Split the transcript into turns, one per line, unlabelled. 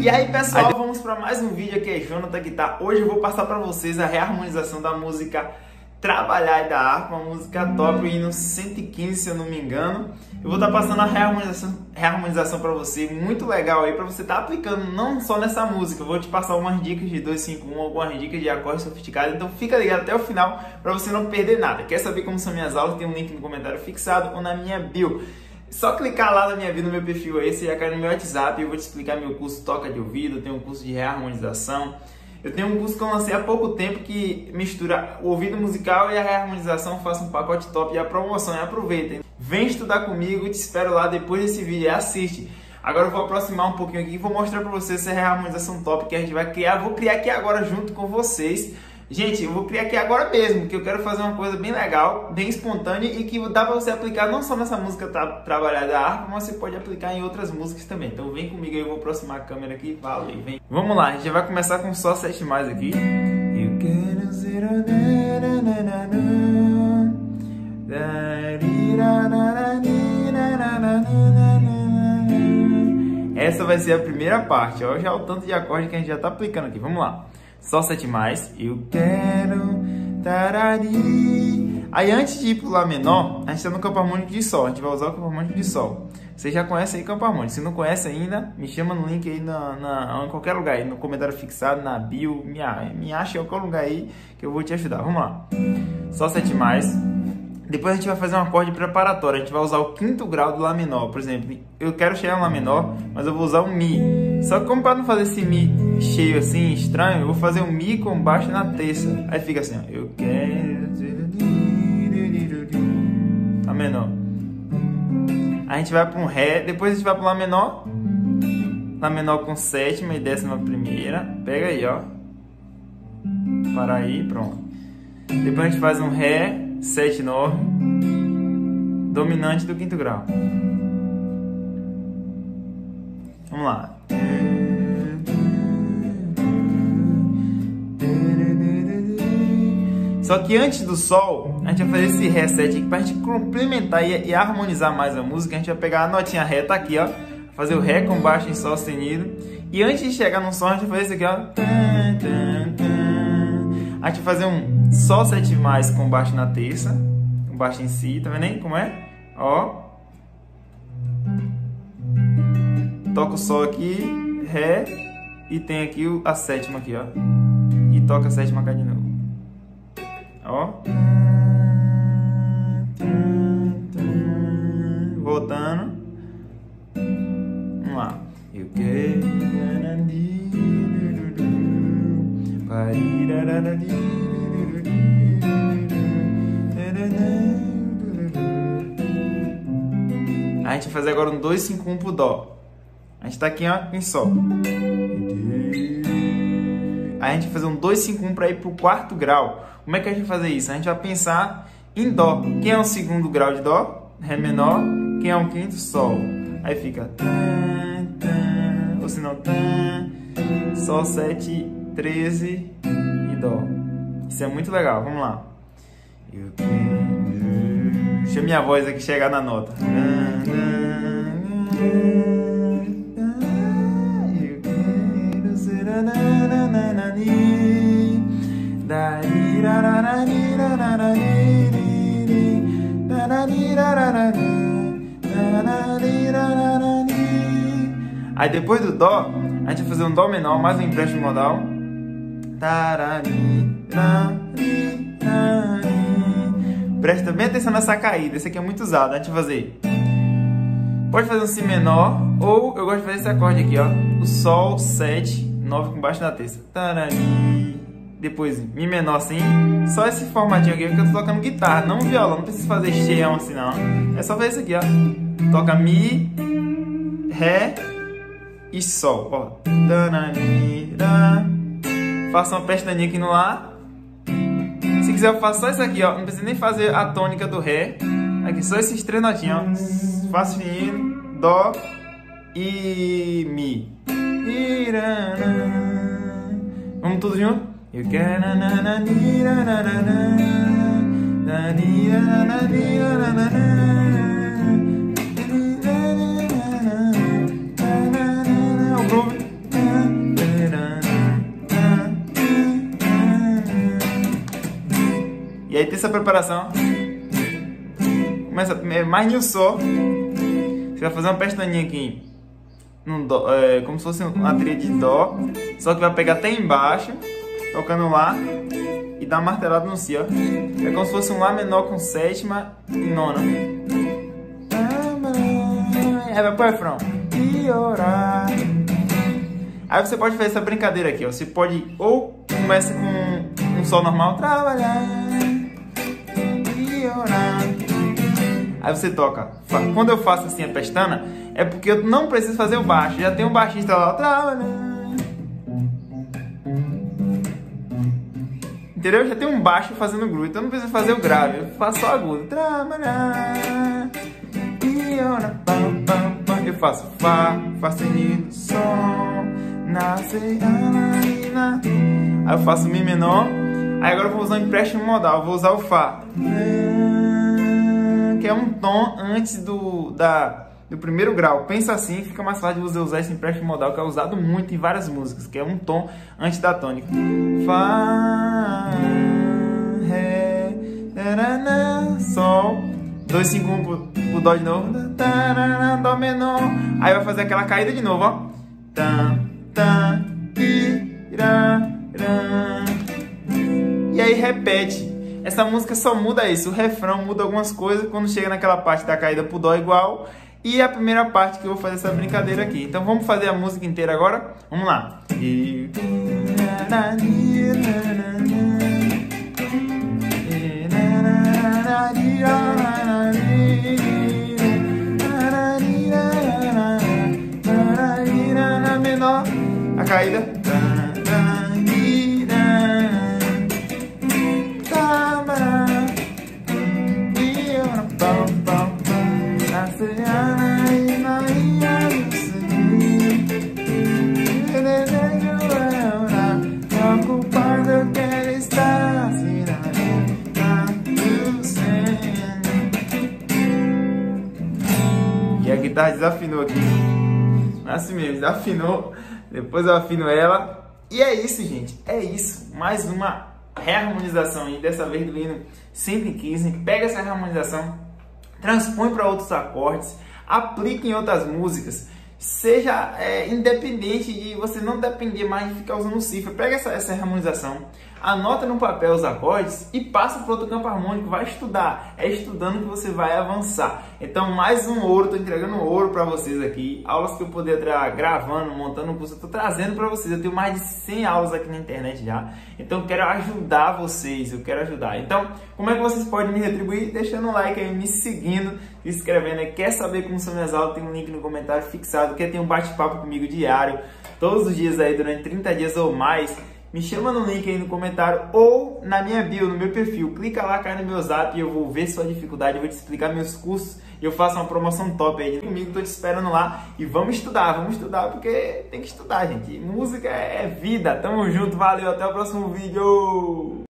E aí pessoal, vamos para mais um vídeo aqui, é Jonathan que tá. Hoje eu vou passar para vocês a reharmonização da música Trabalhar da Harpa, uma música top, hino 115 se eu não me engano. Eu vou estar tá passando a reharmonização, reharmonização para você, muito legal aí, para você estar tá aplicando não só nessa música. Eu vou te passar algumas dicas de 251, algumas dicas de acorde sofisticado, então fica ligado até o final para você não perder nada. Quer saber como são minhas aulas? Tem um link no comentário fixado ou na minha bio. Só clicar lá na minha bio, no meu perfil aí, você já cai no meu WhatsApp, eu vou te explicar meu curso Toca de Ouvido, tem um curso de reharmonização. Eu tenho um curso que eu lancei há pouco tempo que mistura o ouvido musical e a reharmonização, faça um pacote top e a promoção, e aproveitem. Vem estudar comigo, te espero lá depois desse vídeo assiste. Agora eu vou aproximar um pouquinho aqui e vou mostrar para vocês essa reharmonização top que a gente vai criar. Vou criar aqui agora junto com vocês. Gente, eu vou criar aqui agora mesmo, que eu quero fazer uma coisa bem legal, bem espontânea e que dá para você aplicar não só nessa música tra trabalhar da harpa, mas você pode aplicar em outras músicas também. Então vem comigo eu vou aproximar a câmera aqui, valeu, vem. Vamos lá, a gente já vai começar com só sete mais aqui. Essa vai ser a primeira parte, ó, já o tanto de acorde que a gente já tá aplicando aqui. Vamos lá. Sol 7 mais. Eu quero. Tarari. Aí antes de ir pro Lá menor, a gente está no campo harmônico de Sol. A gente vai usar o campo harmônico de Sol. Você já conhece aí campo harmônico. Se não conhece ainda, me chama no link aí na, na, em qualquer lugar aí, no comentário fixado, na bio, me, me acha em qualquer lugar aí que eu vou te ajudar. Vamos lá. Sol 7 mais. Depois a gente vai fazer um acorde preparatório. A gente vai usar o quinto grau do Lá menor. Por exemplo, eu quero chegar no Lá menor, mas eu vou usar o Mi. Só que como para não fazer esse Mi cheio assim, estranho, eu vou fazer um Mi com baixo na terça. Aí fica assim, ó. Eu quero... Lá menor. A gente vai para um Ré, depois a gente vai para Lá menor. Lá menor com sétima e décima primeira. Pega aí, ó. Para aí, pronto. Depois a gente faz um Ré, 7 enorme, dominante do quinto grau. Vamos lá. Só que antes do Sol, a gente vai fazer esse Ré 7 aqui pra gente complementar e, e, harmonizar mais a música. A gente vai pegar a notinha Ré, tá aqui, ó. Fazer o Ré com baixo em Sol sustenido. E antes de chegar no Sol, a gente vai fazer isso aqui, ó. A gente vai fazer um Sol 7 mais com baixo na terça, com baixo em si, tá vendo aí como é? Ó. Toca o Sol aqui, Ré, e tem aqui a sétima aqui, ó. E toca a sétima cá de novo. Ó. Voltando. Vamos lá. Eu quero. A gente vai fazer agora um 2, 5, 1 pro Dó. A gente tá aqui ó, em Sol. Aí a gente vai fazer um 2, 5, 1 para ir pro quarto grau. Como é que a gente vai fazer isso? A gente vai pensar em Dó. Quem é o segundo grau de Dó? Ré menor. Quem é o quinto? Sol. Aí fica... Ou se não... Sol 7, 13 e Isso é muito legal. Vamos lá. Deixa minha voz aqui chegar na nota. Aí depois do Dó, a gente vai fazer um Dó menor, mais um empréstimo modal. Tarari, Presta bem atenção nessa caída, esse aqui é muito usado, a gente vai fazer. Pode fazer um Si menor, ou eu gosto de fazer esse acorde aqui, ó. O Sol, 7, 9 com baixo na terça. Tarari. Depois Mi menor assim. Só esse formatinho aqui, porque eu tô tocando guitarra, não violão. Não precisa fazer cheião assim, não. É só fazer isso aqui, ó. Toca Mi, Ré e Sol, ó. Tarari, Faça uma pestaninha aqui no Lá quiser, eu faço só isso aqui, ó. Não precisa nem fazer a tônica do Ré. Aqui, só esses três notinhos, ó. Fá fino, Dó e Mi. Vamos tudo junto? You can E aí tem essa preparação. Começa mais no sol. Você vai fazer uma pestaninha aqui. Num dó, é, como se fosse uma trilha de dó. Só que vai pegar até embaixo. Tocando lá. E dar uma martelada no si, ó. É como se fosse um Lá menor com sétima e nona. Aí vai pro refrão. E. Aí você pode fazer essa brincadeira aqui, ó. Você pode ou começa com um sol normal, trabalhar Aí você toca. Quando eu faço assim a pestana, é porque eu não preciso fazer o baixo. Já tem um baixista lá, trabalhando. Entendeu? Já tem um baixo fazendo groove, então não precisa fazer o grave. Eu faço só agudo. Eu faço Fá, Fá sustenido, Sol, Nasce, Ana, Aí eu faço Mi menor. Aí agora eu vou usar o empréstimo modal, vou usar o Fá. Que é um tom antes do, da, do primeiro grau. Pensa assim, fica mais fácil de você usar esse empréstimo modal que é usado muito em várias músicas, que é um tom antes da tônica. Fá, Ré, Sol, 2, 5, 1 pro, Dó de novo. Dó menor. Aí vai fazer aquela caída de novo, ó. Tá, tá, ira, e aí repete. Essa música só muda isso, o refrão muda algumas coisas quando chega naquela parte da caída pro dó igual e a primeira parte que eu vou fazer essa brincadeira aqui. Então vamos fazer a música inteira agora? Vamos lá. Menor, a caída. Desafinou aqui. Assim mesmo, desafinou. Depois eu afino ela. E é isso, gente. É isso. Mais uma reharmonização aí. Dessa vez do hino 115. Pega essa reharmonização, transpõe para outros acordes, aplica em outras músicas. Seja é, independente de você não depender mais de ficar usando cifra. Pega essa, essa harmonização, anota no papel os acordes e passa para outro campo harmônico, vai estudar. É estudando que você vai avançar. Então, mais um ouro, estou entregando ouro para vocês aqui. Aulas que eu poderia estar gravando, montando um curso, estou trazendo para vocês. Eu tenho mais de 100 aulas aqui na internet já. Então, quero ajudar vocês, eu quero ajudar. Então, como é que vocês podem me retribuir? Deixando um like aí, me seguindo, se inscrevendo aí. Quer saber como são minhas aulas? Tem um link no comentário fixado. Quer ter um bate-papo comigo diário, todos os dias aí, durante 30 dias ou mais me chama no link aí no comentário ou na minha bio, no meu perfil. Clica lá, cai no meu zap e eu vou ver sua dificuldade, eu vou te explicar meus cursos e eu faço uma promoção top aí comigo, tô te esperando lá e vamos estudar, vamos estudar porque tem que estudar, gente. Música é vida. Tamo junto, valeu, até o próximo vídeo.